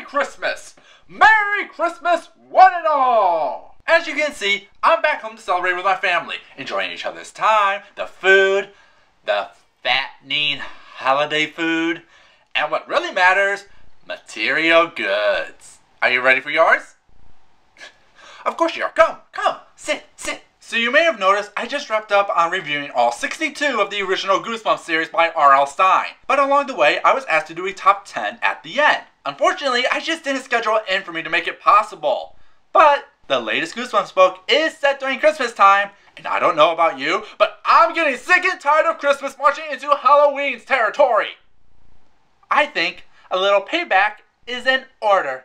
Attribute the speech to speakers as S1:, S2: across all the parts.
S1: Merry Christmas! Merry Christmas, one and all! As you can see, I'm back home to celebrate with my family, enjoying each other's time, the food, the fattening holiday food, and what really matters, material goods. Are you ready for yours? Of course you are. Come, come, sit, sit. So you may have noticed I just wrapped up on reviewing all 62 of the original Goosebumps series by R.L. Stine. But along the way, I was asked to do a top 10 at the end. Unfortunately, I just didn't schedule it in for me to make it possible. But the latest Goosebumps book is set during Christmas time, and I don't know about you, but I'm getting sick and tired of Christmas marching into Halloween's territory. I think a little payback is in order.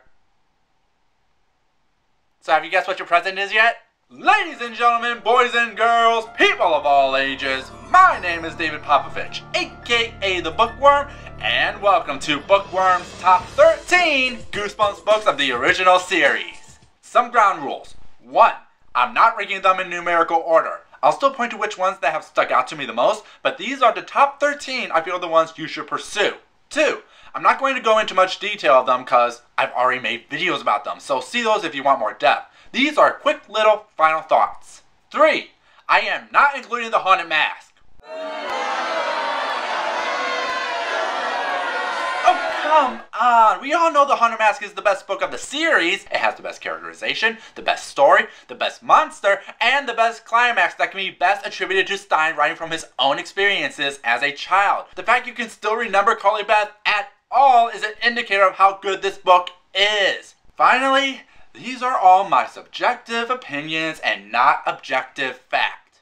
S1: So have you guessed what your present is yet? Ladies and gentlemen, boys and girls, people of all ages, my name is David Popovich, aka The Bookworm, and welcome to Bookworm's Top 13 Goosebumps books of the original series. Some ground rules. 1. I'm not ranking them in numerical order. I'll still point to which ones that have stuck out to me the most, but these are the top 13 I feel the ones you should pursue. 2. I'm not going to go into much detail of them because I've already made videos about them, so see those if you want more depth. These are quick little final thoughts. 3. I am not including the Haunted Mask. Oh, come on. We all know the Haunted Mask is the best book of the series. It has the best characterization, the best story, the best monster, and the best climax that can be best attributed to Stine writing from his own experiences as a child. The fact you can still remember Carly Beth at all is an indicator of how good this book is. Finally, these are all my subjective opinions and not objective fact.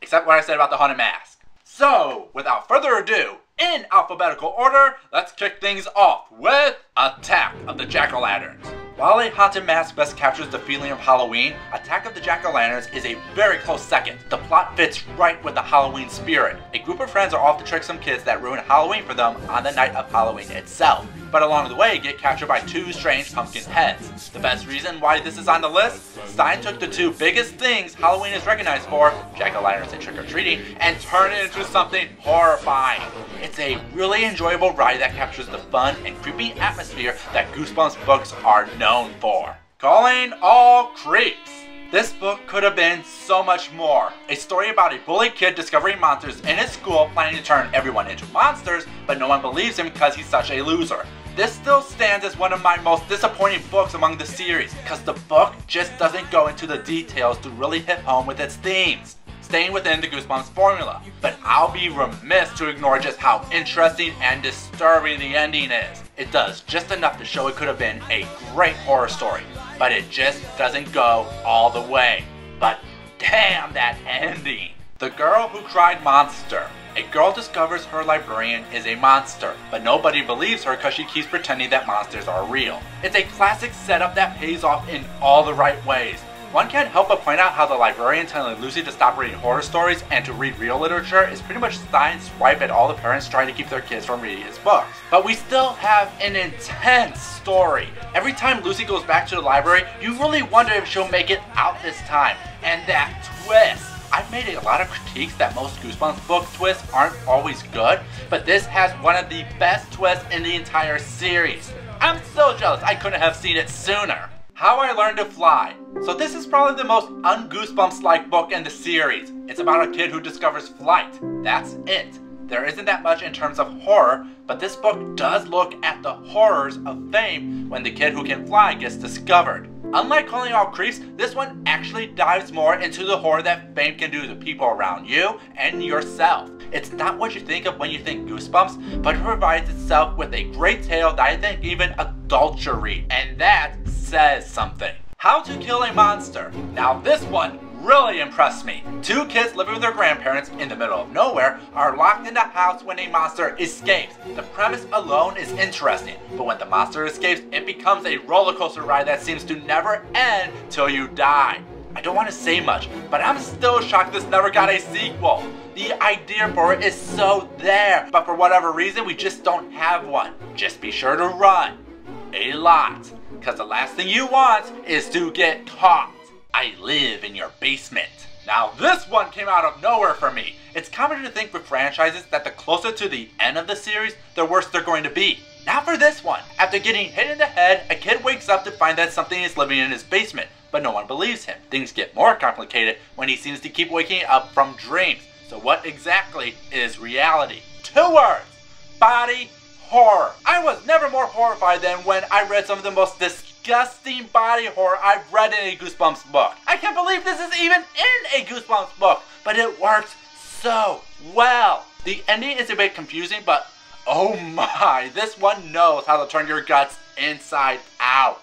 S1: Except what I said about the Haunted Mask. So, without further ado, in alphabetical order, let's kick things off with Attack of the Jack-O-Lanterns. While a haunted mask best captures the feeling of Halloween, Attack of the Jack-O-Lanterns is a very close second. The plot fits right with the Halloween spirit. A group of friends are off to trick some kids that ruin Halloween for them on the night of Halloween itself. But along the way, get captured by two strange pumpkin heads. The best reason why this is on the list? Stine took the two biggest things Halloween is recognized for, Jack-O-Lanterns and trick-or-treating, and turned it into something horrifying. It's a really enjoyable ride that captures the fun and creepy atmosphere that Goosebumps books are known known for. Calling all creeps. This book could have been so much more. A story about a bully kid discovering monsters in his school planning to turn everyone into monsters, but no one believes him because he's such a loser. This still stands as one of my most disappointing books among the series, because the book just doesn't go into the details to really hit home with its themes staying within the Goosebumps formula. But I'll be remiss to ignore just how interesting and disturbing the ending is. It does just enough to show it could have been a great horror story, but it just doesn't go all the way. But damn that ending! The Girl Who Cried Monster. A girl discovers her librarian is a monster, but nobody believes her because she keeps pretending that monsters are real. It's a classic setup that pays off in all the right ways. One can't help but point out how the librarian telling Lucy to stop reading horror stories and to read real literature is pretty much Stine's swipe at all the parents trying to keep their kids from reading his books. But we still have an intense story. Every time Lucy goes back to the library, you really wonder if she'll make it out this time. And that twist! I've made a lot of critiques that most Goosebumps book twists aren't always good, but this has one of the best twists in the entire series. I'm so jealous I couldn't have seen it sooner. How I Learned to Fly. So this is probably the most un-Goosebumps-like book in the series. It's about a kid who discovers flight. That's it. There isn't that much in terms of horror, but this book does look at the horrors of fame when the kid who can fly gets discovered. Unlike Calling All Creeps, this one actually dives more into the horror that fame can do to people around you and yourself. It's not what you think of when you think Goosebumps, but it provides itself with a great tale that I think even adults should read, and that says something. How to Kill a Monster. Now this one really impressed me. Two kids living with their grandparents in the middle of nowhere are locked in the house when a monster escapes. The premise alone is interesting, but when the monster escapes, it becomes a roller coaster ride that seems to never end till you die. I don't want to say much, but I'm still shocked this never got a sequel. The idea for it is so there, but for whatever reason, we just don't have one. Just be sure to run. Lot. Because the last thing you want is to get caught. I live in your basement. Now this one came out of nowhere for me. It's common to think with franchises that the closer to the end of the series, the worse they're going to be. Now for this one. After getting hit in the head, a kid wakes up to find that something is living in his basement, but no one believes him. Things get more complicated when he seems to keep waking up from dreams. So what exactly is reality? Two words! Body horror. I was never more horrified than when I read some of the most disgusting body horror I've read in a Goosebumps book. I can't believe this is even in a Goosebumps book, but it works so well. The ending is a bit confusing, but Oh my, this one knows how to turn your guts inside out.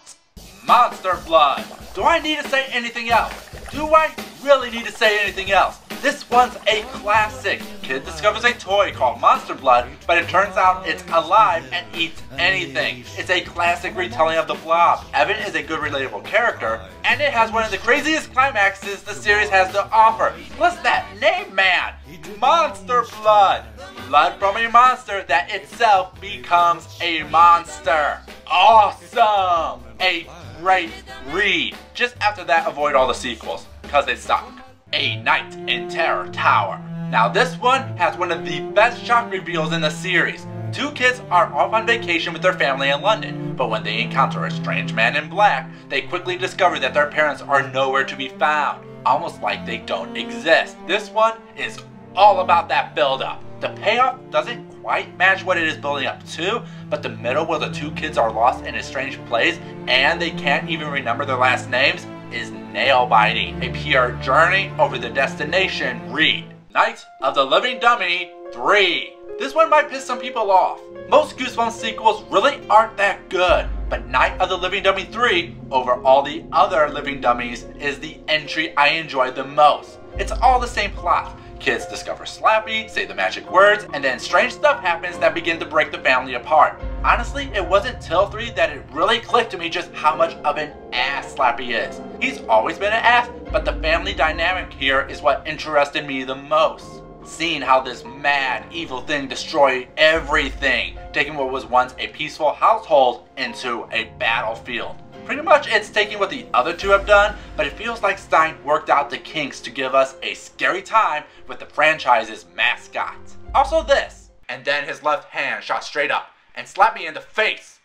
S1: Monster Blood. Do I need to say anything else? Do I really need to say anything else? This one's a classic. Kid discovers a toy called Monster Blood, but it turns out it's alive and eats anything. It's a classic retelling of the Blob. Evan is a good relatable character, and it has one of the craziest climaxes the series has to offer. Plus that name, man! Monster Blood! Blood from a monster that itself becomes a monster. Awesome! A great read. Just after that, avoid all the sequels, because they suck. A Night in Terror Tower. Now this one has one of the best shock reveals in the series. Two kids are off on vacation with their family in London, but when they encounter a strange man in black, they quickly discover that their parents are nowhere to be found, almost like they don't exist. This one is all about that build-up. The payoff doesn't quite match what it is building up to, but the middle where the two kids are lost in a strange place and they can't even remember their last names is nail biting. A PR journey over the destination read. Night of the Living Dummy 3. This one might piss some people off. Most Goosebumps sequels really aren't that good, but Night of the Living Dummy 3 over all the other Living Dummies is the entry I enjoy the most. It's all the same plot. Kids discover Slappy, say the magic words, and then strange stuff happens that begin to break the family apart. Honestly, it wasn't till 3 that it really clicked to me just how much of an ass Slappy is. He's always been an ass, but the family dynamic here is what interested me the most. Seeing how this mad, evil thing destroyed everything, taking what was once a peaceful household into a battlefield. Pretty much it's taking what the other two have done, but it feels like Stine worked out the kinks to give us a scary time with the franchise's mascot. Also this, and then his left hand shot straight up and slapped me in the face.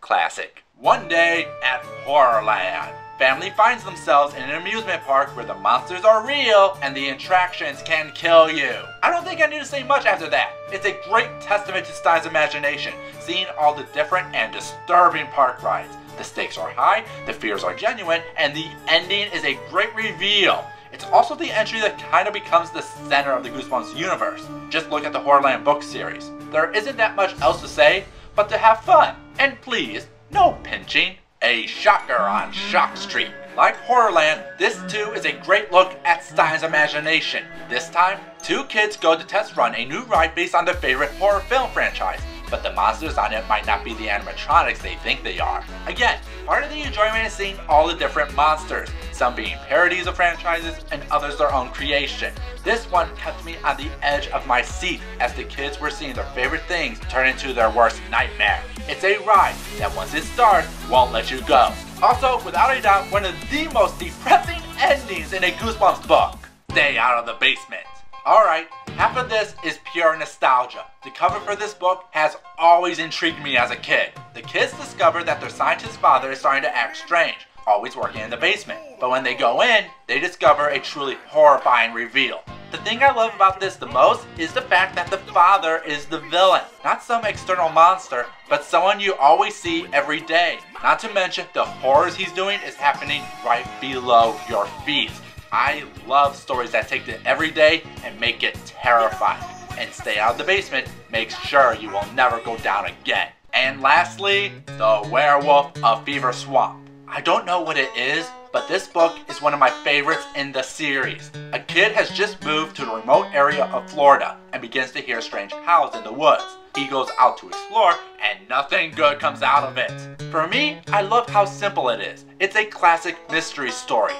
S1: Classic. One day at Horrorland. Family finds themselves in an amusement park where the monsters are real and the attractions can kill you. I don't think I need to say much after that. It's a great testament to Stine's imagination, seeing all the different and disturbing park rides. The stakes are high, the fears are genuine, and the ending is a great reveal. It's also the entry that kind of becomes the center of the Goosebumps universe. Just look at the Horrorland book series. There isn't that much else to say, but to have fun. And please, no pinching. A shocker on Shock Street. Like Horrorland, this too is a great look at Stine's imagination. This time, two kids go to test run a new ride based on their favorite horror film franchise but the monsters on it might not be the animatronics they think they are. Again, part of the enjoyment is seeing all the different monsters, some being parodies of franchises and others their own creation. This one kept me on the edge of my seat as the kids were seeing their favorite things turn into their worst nightmare. It's a ride that once it starts, won't let you go. Also, without a doubt, one of the most depressing endings in a Goosebumps book. Stay out of the basement. Alright, half of this is pure nostalgia. The cover for this book has always intrigued me as a kid. The kids discover that their scientist father is starting to act strange, always working in the basement. But when they go in, they discover a truly horrifying reveal. The thing I love about this the most is the fact that the father is the villain. Not some external monster, but someone you always see every day. Not to mention, the horrors he's doing is happening right below your feet. I love stories that take the everyday and make it terrifying. And stay out of the basement, make sure you will never go down again. And lastly, The Werewolf of Fever Swamp. I don't know what it is, but this book is one of my favorites in the series. A kid has just moved to the remote area of Florida and begins to hear strange howls in the woods. He goes out to explore and nothing good comes out of it. For me, I love how simple it is. It's a classic mystery story.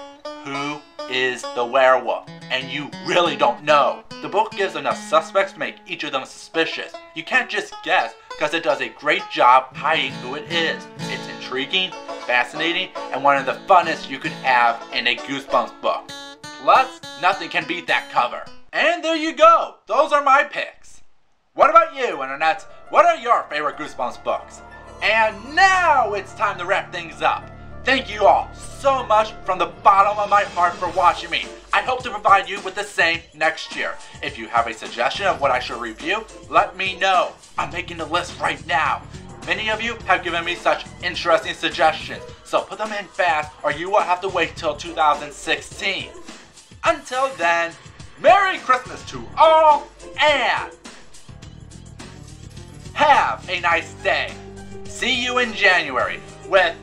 S1: Who is the werewolf, and you really don't know. The book gives enough suspects to make each of them suspicious. You can't just guess, because it does a great job hiding who it is. It's intriguing, fascinating, and one of the funnest you could have in a Goosebumps book. Plus, nothing can beat that cover. And there you go! Those are my picks. What about you, Internet? What are your favorite Goosebumps books? And now it's time to wrap things up. Thank you all so much from the bottom of my heart for watching me. I hope to provide you with the same next year. If you have a suggestion of what I should review, let me know. I'm making the list right now. Many of you have given me such interesting suggestions, so put them in fast or you will have to wait till 2016. Until then, Merry Christmas to all and have a nice day. See you in January with